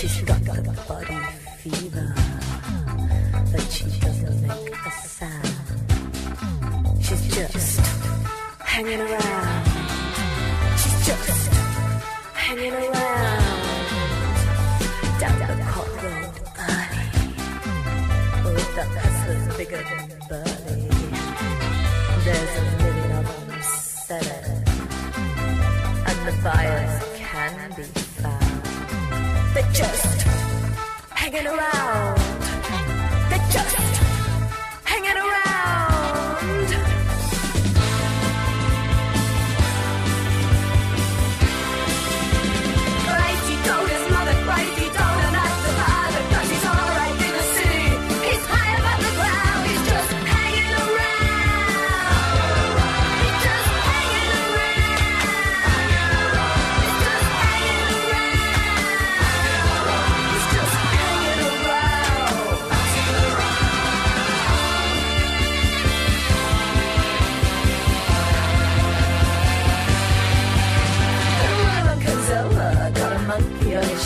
she's got the body fever, but she doesn't make a sound. She's just hanging around. She's just hanging around down the court road early with the hustlers bigger than Burley. There's a million of them selling, and the buyers can be found. They're just hanging around. They're just.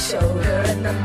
shoulder and I'm